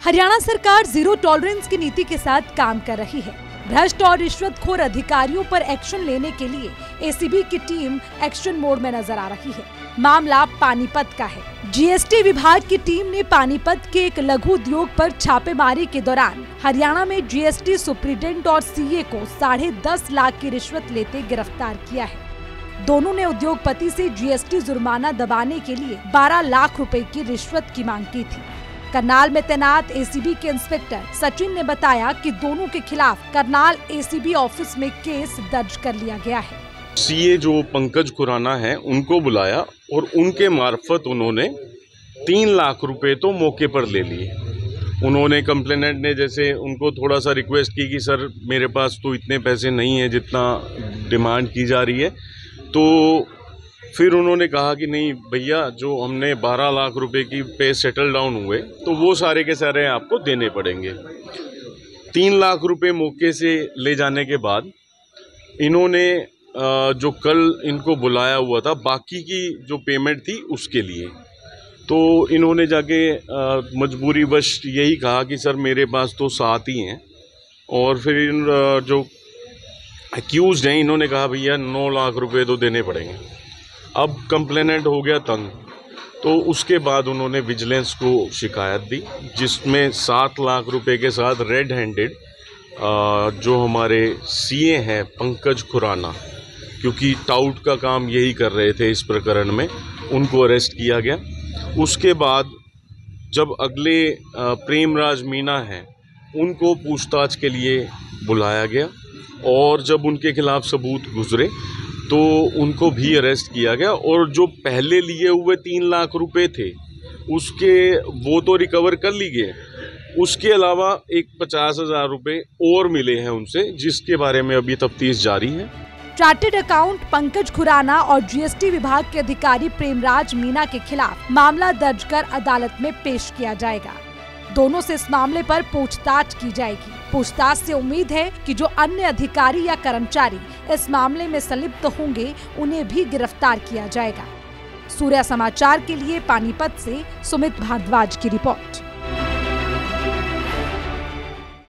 हरियाणा सरकार zero tolerance की नीति के साथ काम कर रही है। भ्रष्ट और रिश्वतखोर अधिकारियों पर एक्शन लेने के लिए एसीबी की टीम एक्शन मोड में नज़र आ रही है। मामला पानीपत का है। जीएसटी विभाग की टीम ने पानीपत के एक लघु उद्योग पर छापेमारी के दौरान हरियाणा में जीएसटी सुप्रीडेंट और सीए को साढ़े दस लाख की रिश्वत लेते गिरफ़्तार किया है। दोनों ने उद्योगपति से जीएसटी जुर्माना दबाने के लिए 12 लाख रुपए की रिश्वत की मांग की थी। करनाल में तैनात एसीबी के इंस्पेक्टर सचिन ने बताया कि दोनों के खिलाफ करनाल एसीबी ऑफ़िस में केस दर्ज कर लिया गया है। सीए जो पंकज खुराना है, उनको बुलाया और उनके मार्फत उन्होंने तीन लाख रुपए तो मौके पर ले लिए। उन्होंने कंप्लेनेंट ने जैसे उनको थोड़ा सा रिक्वेस्ट की कि, सर, मेरे पास तो इतने पैसे नहीं है जितना डिमांड की जा रही है। तो फिर उन्होंने कहा कि नहीं भैया, जो हमने 12 लाख रुपए की पे सेटल डाउन हुए तो वो सारे के सारे आपको देने पड़ेंगे। तीन लाख रुपए मौके से ले जाने के बाद इन्होंने जो कल इनको बुलाया हुआ था, बाकी की जो पेमेंट थी उसके लिए। तो इन्होंने जाके मजबूरी वश यही कहा कि सर मेरे पास तो सात ही हैं, और फिर जो एक्यूज हैं, इन्होंने कहा भैया, नौ लाख रुपए तो देने पड़ेंगे। अब कंप्लेनेंट हो गया तंग। तो उसके बाद उन्होंने विजिलेंस को शिकायत दी, जिसमें सात लाख रुपए के साथ रेड हैंडेड जो हमारे सीए हैं, पंकज खुराना, क्योंकि टाउट का काम यही कर रहे थे इस प्रकरण में, उनको अरेस्ट किया गया। उसके बाद जब अगले प्रेमराज मीना हैं, उनको पूछताछ के लिए बुलाया गया, और जब उनके खिलाफ सबूत गुजरे तो उनको भी अरेस्ट किया गया और जो पहले लिए हुए तीन लाख रुपए थे, उसके वो तो रिकवर कर ली गए। उसके अलावा एक पचास हज़ार रुपये और मिले हैं उनसे, जिसके बारे में अभी तफ्तीश जारी है। चार्टेड अकाउंट पंकज खुराना और जीएसटी विभाग के अधिकारी प्रेमराज मीना के खिलाफ मामला दर्ज कर अदालत में पेश किया जाएगा। दोनों से इस मामले पर पूछताछ की जाएगी। पूछताछ से उम्मीद है कि जो अन्य अधिकारी या कर्मचारी इस मामले में संलिप्त होंगे, उन्हें भी गिरफ़्तार किया जाएगा। सूर्य समाचार के लिए पानीपत से सुमित भारद्वाज की रिपोर्ट।